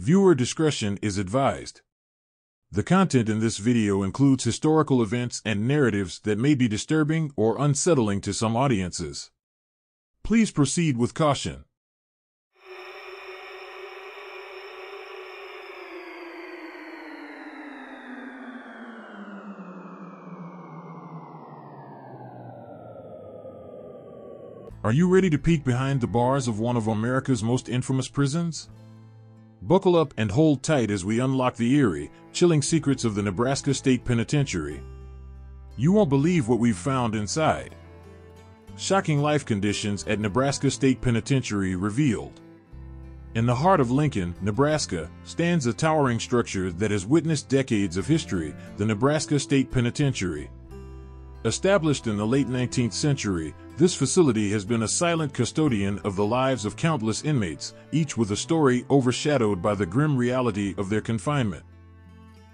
Viewer discretion is advised. The content in this video includes historical events and narratives that may be disturbing or unsettling to some audiences. Please proceed with caution. Are you ready to peek behind the bars of one of America's most infamous prisons? Buckle up and hold tight as we unlock the eerie, chilling secrets of the Nebraska State Penitentiary. You won't believe what we've found inside. Shocking life conditions at Nebraska State Penitentiary revealed. In the heart of Lincoln, Nebraska, stands a towering structure that has witnessed decades of history, the Nebraska State Penitentiary. Established in the late 19th century, this facility has been a silent custodian of the lives of countless inmates, each with a story overshadowed by the grim reality of their confinement.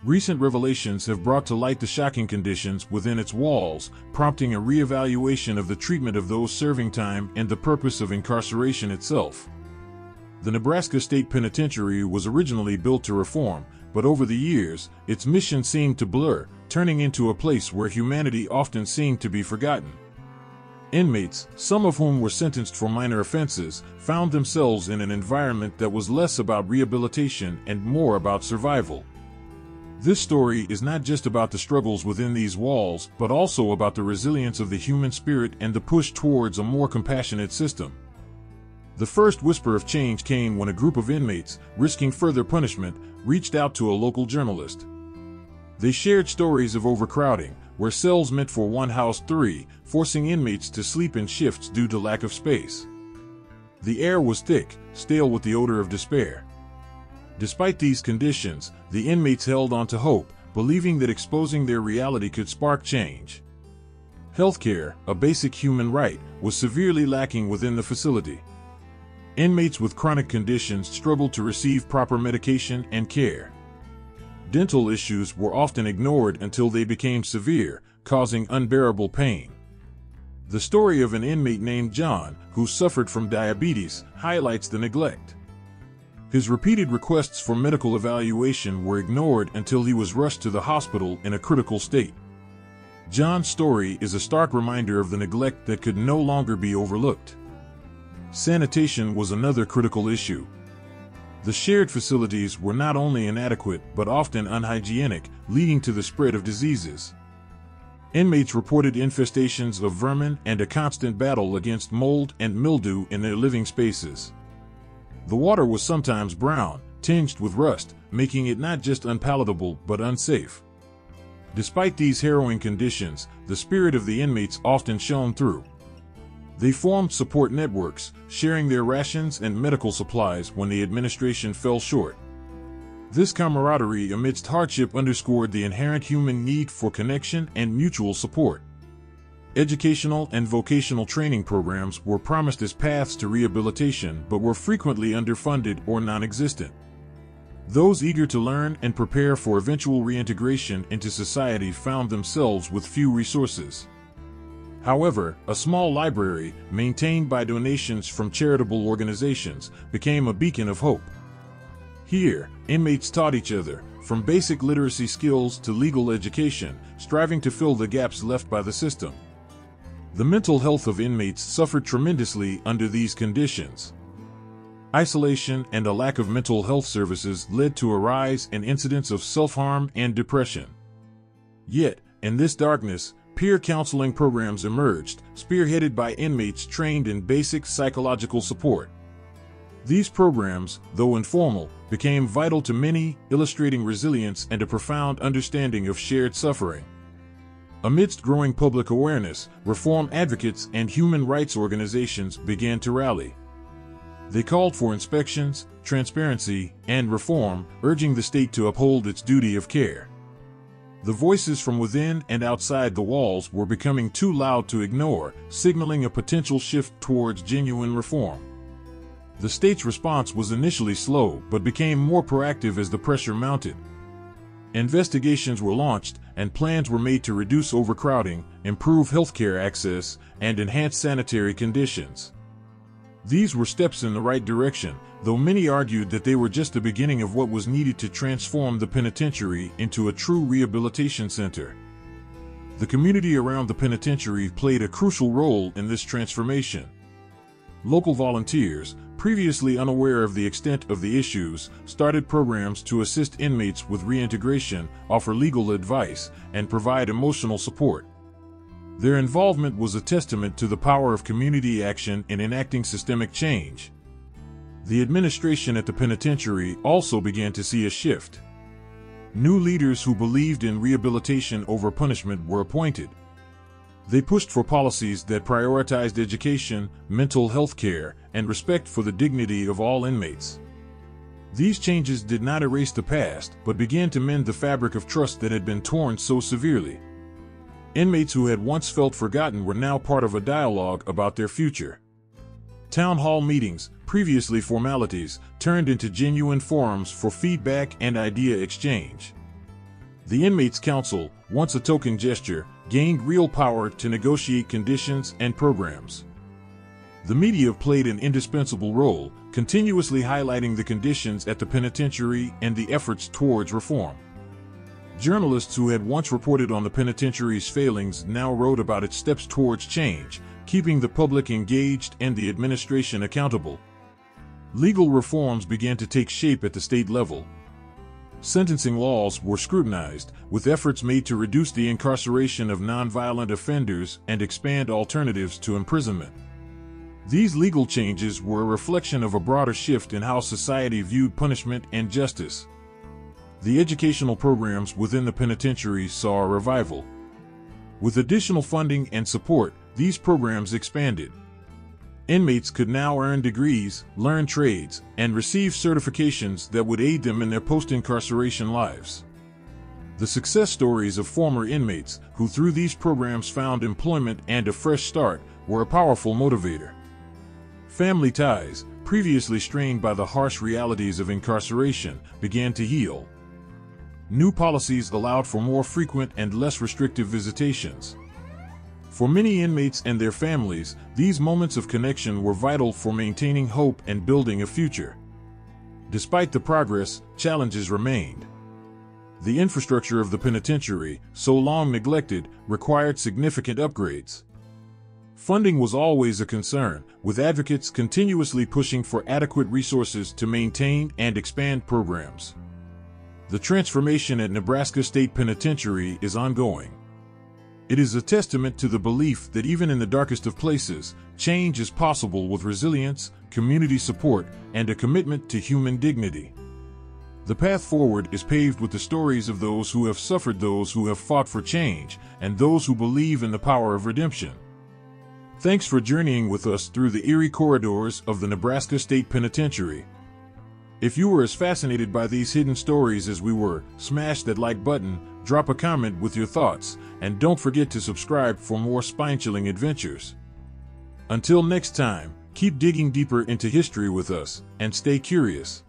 Recent revelations have brought to light the shocking conditions within its walls, prompting a reevaluation of the treatment of those serving time and the purpose of incarceration itself. The Nebraska State Penitentiary was originally built to reform, but over the years, its mission seemed to blur, turning into a place where humanity often seemed to be forgotten. Inmates, some of whom were sentenced for minor offenses, found themselves in an environment that was less about rehabilitation and more about survival. This story is not just about the struggles within these walls, but also about the resilience of the human spirit and the push towards a more compassionate system. The first whisper of change came when a group of inmates, risking further punishment, reached out to a local journalist. They shared stories of overcrowding, where cells meant for one housed three, forcing inmates to sleep in shifts due to lack of space. The air was thick, stale with the odor of despair. Despite these conditions, the inmates held on to hope, believing that exposing their reality could spark change. Healthcare, a basic human right, was severely lacking within the facility. Inmates with chronic conditions struggled to receive proper medication and care. Dental issues were often ignored until they became severe, causing unbearable pain. The story of an inmate named John, who suffered from diabetes, highlights the neglect. His repeated requests for medical evaluation were ignored until he was rushed to the hospital in a critical state. John's story is a stark reminder of the neglect that could no longer be overlooked. Sanitation was another critical issue. The shared facilities were not only inadequate but often unhygienic, leading to the spread of diseases. Inmates reported infestations of vermin and a constant battle against mold and mildew in their living spaces. The water was sometimes brown, tinged with rust, making it not just unpalatable but unsafe. Despite these harrowing conditions, the spirit of the inmates often shone through. They formed support networks, sharing their rations and medical supplies when the administration fell short. This camaraderie amidst hardship underscored the inherent human need for connection and mutual support. Educational and vocational training programs were promised as paths to rehabilitation but were frequently underfunded or non existent. Those eager to learn and prepare for eventual reintegration into society found themselves with few resources. However, a small library, maintained by donations from charitable organizations, became a beacon of hope. Here, inmates taught each other, from basic literacy skills to legal education, striving to fill the gaps left by the system. The mental health of inmates suffered tremendously under these conditions. Isolation and a lack of mental health services led to a rise in incidents of self harm and depression. Yet, in this darkness, peer counseling programs emerged, spearheaded by inmates trained in basic psychological support. These programs, though informal, became vital to many, illustrating resilience and a profound understanding of shared suffering. Amidst growing public awareness, reform advocates and human rights organizations began to rally. They called for inspections, transparency, and reform, urging the state to uphold its duty of care. The voices from within and outside the walls were becoming too loud to ignore, signaling a potential shift towards genuine reform. The state's response was initially slow but became more proactive as the pressure mounted. Investigations were launched, and plans were made to reduce overcrowding, improve healthcare access, and enhance sanitary conditions. These were steps in the right direction, though many argued that they were just the beginning of what was needed to transform the penitentiary into a true rehabilitation center. The community around the penitentiary played a crucial role in this transformation. Local volunteers, previously unaware of the extent of the issues, started programs to assist inmates with reintegration, offer legal advice, and provide emotional support. Their involvement was a testament to the power of community action in enacting systemic change. The administration at the penitentiary also began to see a shift. New leaders who believed in rehabilitation over punishment were appointed. They pushed for policies that prioritized education, mental health care, and respect for the dignity of all inmates. These changes did not erase the past, but began to mend the fabric of trust that had been torn so severely. Inmates who had once felt forgotten were now part of a dialogue about their future. Town hall meetings, previously formalities, turned into genuine forums for feedback and idea exchange. The Inmates Council, once a token gesture, gained real power to negotiate conditions and programs. The media played an indispensable role, continuously highlighting the conditions at the penitentiary and the efforts towards reform. Journalists who had once reported on the penitentiary's failings now wrote about its steps towards change, keeping the public engaged and the administration accountable. Legal reforms began to take shape at the state level, sentencing laws were scrutinized, with efforts made to reduce the incarceration of nonviolent offenders and expand alternatives to imprisonment. These legal changes were a reflection of a broader shift in how society viewed punishment and justice. The educational programs within the penitentiaries saw a revival. With additional funding and support, these programs expanded, Inmates could now earn degrees, learn trades, and receive certifications that would aid them in their post incarceration lives. The success stories of former inmates who, through these programs, found employment and a fresh start were a powerful motivator. Family ties, previously strained by the harsh realities of incarceration, began to heal. New policies allowed for more frequent and less restrictive visitations. For many inmates and their families, these moments of connection were vital for maintaining hope and building a future. Despite the progress, challenges remained. The infrastructure of the penitentiary, so long neglected, required significant upgrades. Funding was always a concern, with advocates continuously pushing for adequate resources to maintain and expand programs. The transformation at Nebraska State Penitentiary is ongoing. It is a testament to the belief that even in the darkest of places, change is possible with resilience, community support, and a commitment to human dignity. The path forward is paved with the stories of those who have suffered, those who have fought for change, and those who believe in the power of redemption. Thanks for journeying with us through the eerie corridors of the Nebraska State Penitentiary. If you were as fascinated by these hidden stories as we were, smash that like button, drop a comment with your thoughts, and don't forget to subscribe for more spine chilling adventures. Until next time, keep digging deeper into history with us, and stay curious.